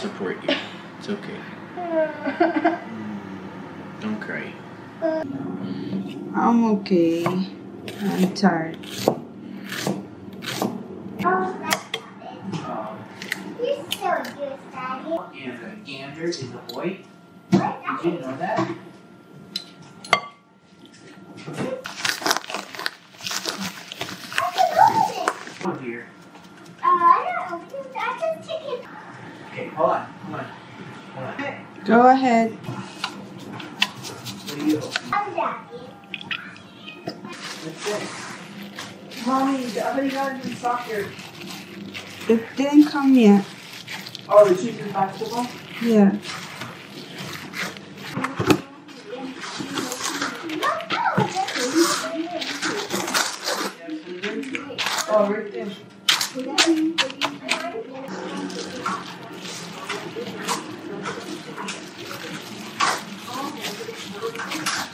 It's okay. Mm, Don't cry. I'm okay. I'm tired. Um, You're so good, Daddy. and the gander is a boy. What? Did you know that? Oh dear. Uh, I don't know. because I just took it. Okay, hold on. Hold on. Hold on. Go ahead. What do you? I'm Daddy. Mommy, the other guys in soccer. It didn't come yet. Oh, the chief in basketball? Yeah. Oh, right there. Thank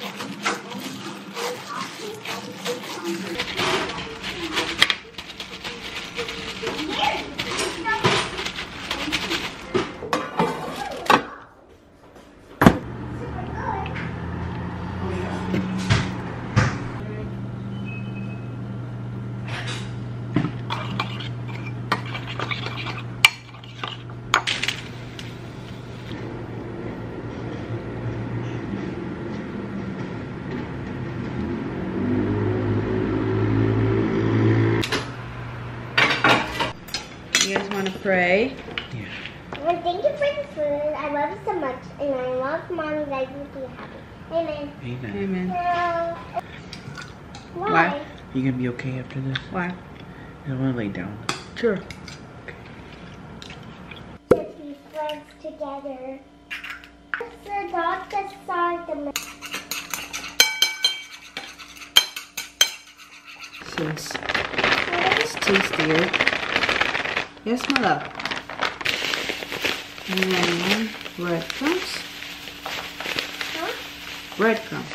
you. Want to pray? Well, thank you for the food. I love it so much, and I love mommy that you be happy. Amen. Amen. Amen. Uh, why? Why? You gonna be okay after this? Why? I wanna lay down. Sure. To be friends together. The dog that saw the Since it's tastier. Yes, my love. And then breadcrumbs. Huh? Breadcrumbs.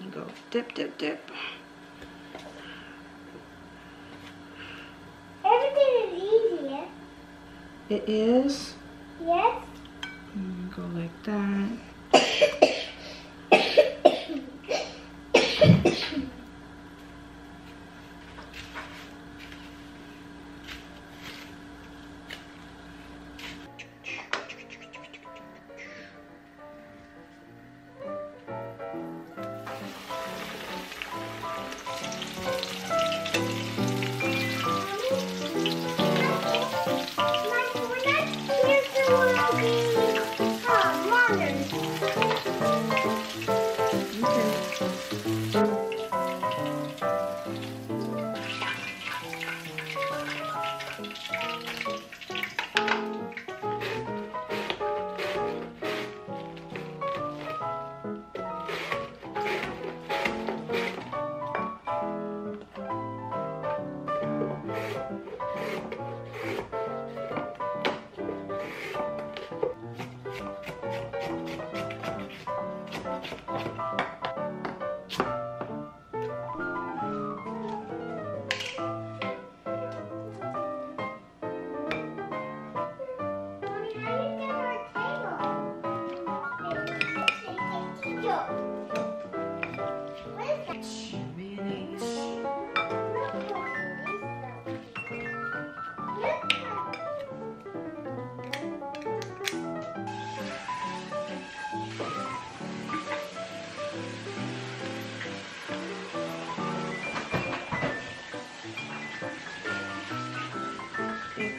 You go dip, dip, dip. Everything is easier. It is. Yes? And you go like that.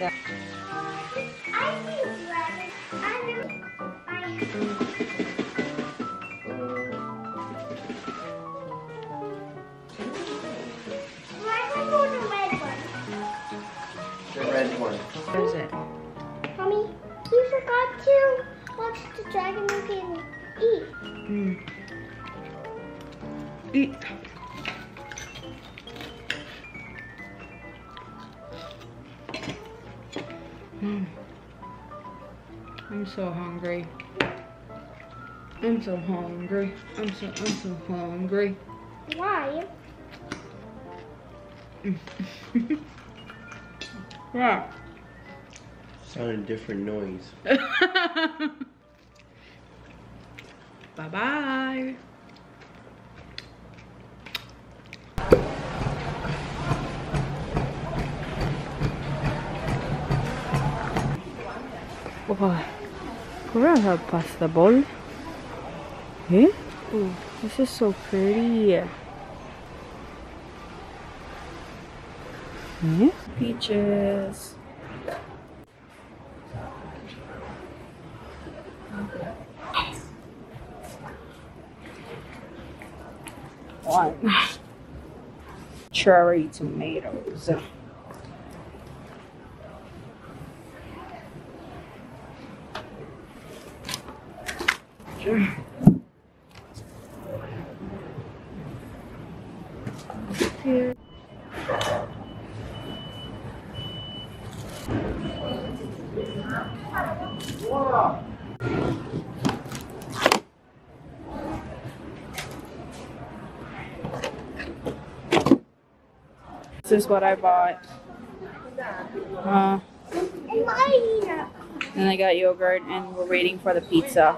Take that. The red one. What is it? Mommy, you forgot to watch the dragon movie and eat. Mm. Eat. Mm. I'm so hungry. I'm so hungry. I'm so I'm so hungry. Why? yeah. Sounded a different noise. bye bye. Wow. Korea have pasta bowl. Eh? Ooh, this is so pretty. Yeah. Peaches. One. Cherry tomatoes. Here. This is what I bought. Uh, and I got yogurt and we're waiting for the pizza.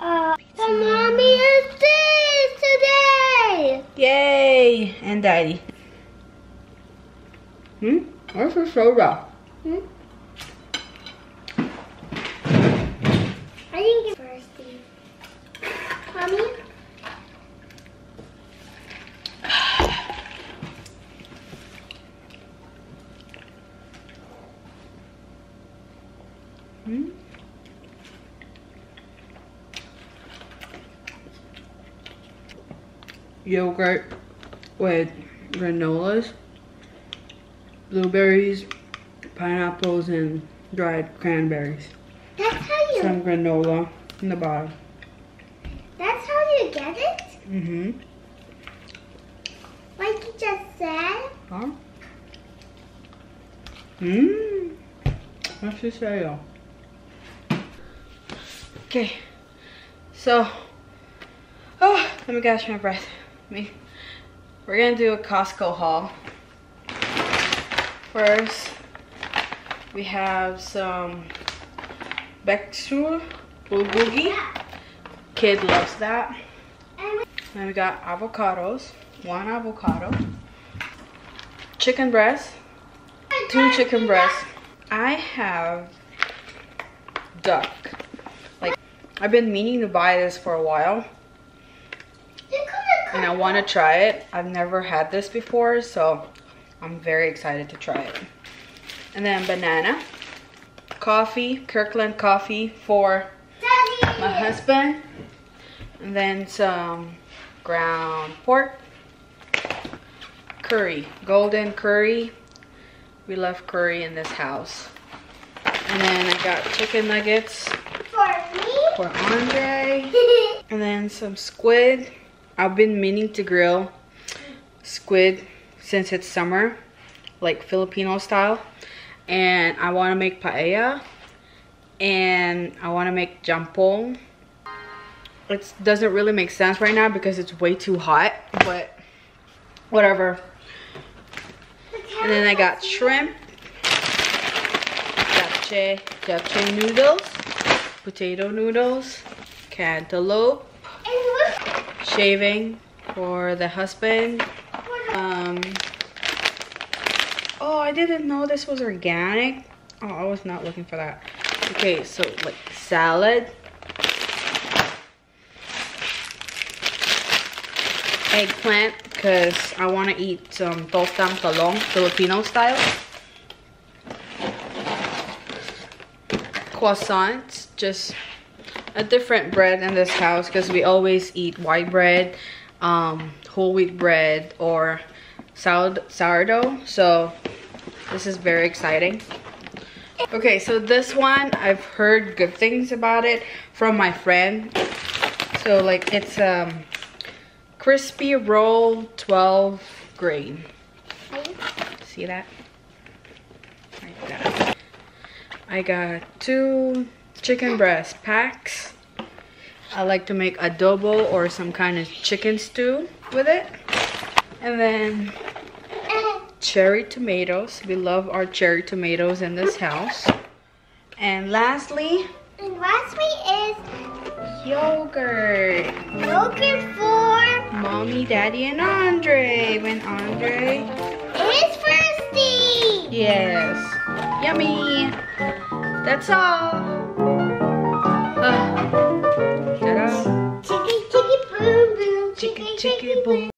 Uh, the mommy is this today. Yay! And daddy. Hmm? Where's the soda? Hmm? I think it's thirsty. Mommy? Hmm? Yogurt with granolas, blueberries, pineapples, and dried cranberries. That's how you. Some granola in the bottom. That's how you get it. Mm-hmm. Like you just said. Huh? Mmm. What's this say? Okay. So, oh, let me catch my breath. Me. We're gonna do a Costco haul. First, we have some Bexur bulgogi. Kid loves that. Then we got avocados. One avocado. Chicken breast. Two chicken breasts. I have duck. Like, I've been meaning to buy this for a while. And I want to try it. I've never had this before, so I'm very excited to try it. And then banana. Coffee, Kirkland coffee for Daddy. my husband. And then some ground pork. Curry, golden curry. We love curry in this house. And then I got chicken nuggets For me. for Andre. And then some squid. I've been meaning to grill squid since it's summer, like Filipino style. And I want to make paella. And I want to make jampong. It doesn't really make sense right now because it's way too hot, but whatever. And then I got shrimp, japchae, japchae noodles, potato noodles, cantaloupe. Shaving for the husband. Um, oh, I didn't know this was organic. Oh, I was not looking for that. Okay, so like salad, eggplant, because I want to eat some tortang talong, Filipino style. Croissants, just a different bread in this house because we always eat white bread, um, whole wheat bread, or sourd- sourdough. So this is very exciting. Okay, so this one I've heard good things about it from my friend. So like it's um crispy roll 12 grain. See that. I got two chicken breast packs. I like to make adobo or some kind of chicken stew with it. And then cherry tomatoes. We love our cherry tomatoes in this house. And lastly, And lastly is yogurt. yogurt for Mommy, Daddy, and Andre. When Andre, is thirsty. yes, yummy. That's all. Chicky, boom.